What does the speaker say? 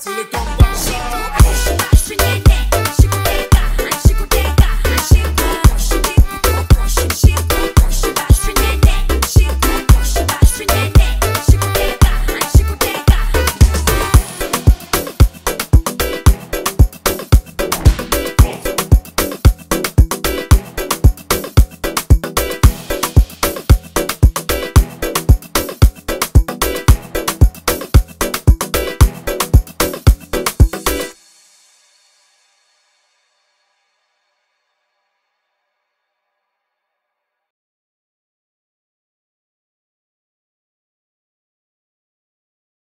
c'est le combat.